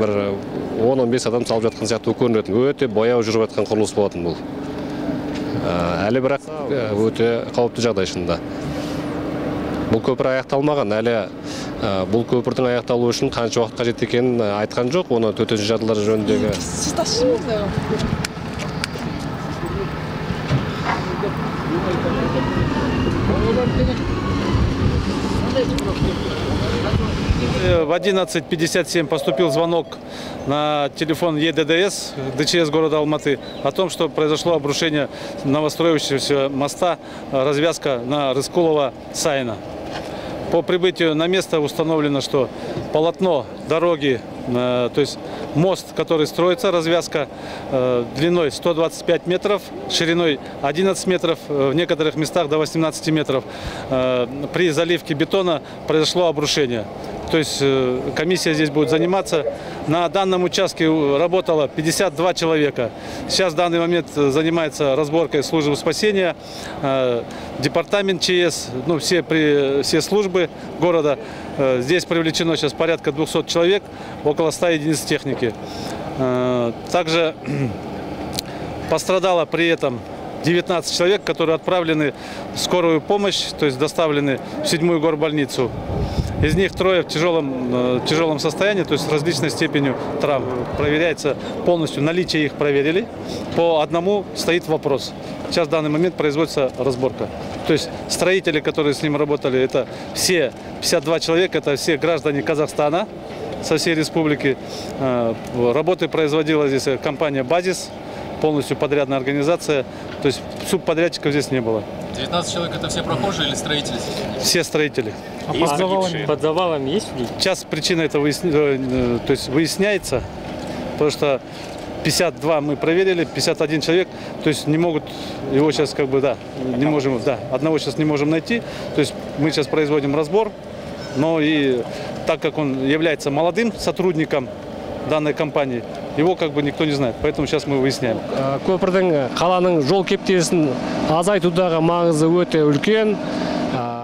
бір он он бес адам салып жатқан сияқты көрінетін өте баяу жүріп жатқан құрылыс болатын бұл. Ә, әлі бірақ ә, өте қауіпті жағдай шынында. Бұл көпір аяқталмаған. Әлі ә, бұл көпірдің аяқталуы үшін қанша уақыт қажет екенін айтқан жоқ. Оны төтенше жағдайлар жөніндегі Э, В 11.57 поступил звонок на телефон ЕДДС ДЧС города Алматы о том, что произошло обрушение новостроившегося моста, э, развязка на Рыскулова-Сайна. По прибытию на место установлено, что полотно дороги, э, то есть мост, который строится, развязка э, длиной 125 метров, шириной 11 метров, э, в некоторых местах до 18 метров. Э, При заливке бетона произошло обрушение. То есть э, комиссия здесь будет заниматься. На данном участке э, работало 52 человека. Сейчас в данный момент э, занимается разборкой службы спасения, э, департамент ЧС, ну, все, при, все службы города. Э, Здесь привлечено сейчас порядка 200 человек, около 100 единиц техники. Э, Также пострадало при этом 19 человек, которые отправлены в скорую помощь, то есть доставлены в седьмую горбольницу. Из них трое в тяжелом, э, тяжелом состоянии, то есть с различной степенью травм. Проверяется полностью, наличие их проверили. По одному стоит вопрос. Сейчас в данный момент производится разборка. То есть строители, которые с ним работали, это все 52 человека, это все граждане Казахстана со всей республики. Э, Работы производила здесь э, компания «Базис», полностью подрядная организация. То есть субподрядчиков здесь не было. 19 человек это все прохожие или строители? Все строители. А под завалами, под завалами есть люди? Сейчас причина это выясни- э, э, то есть выясняется, потому что 52 мы проверили, 51 человек, то есть не могут, его сейчас как бы, да, не можем, да, одного сейчас не можем найти, то есть мы сейчас производим разбор, но и так как он является молодым сотрудником данной компании, его как бы никто не знает, поэтому сейчас мы выясняем. Ә, көпірдің қаланың жол кептелісін азайтудағы маңызы өте үлкен Ә,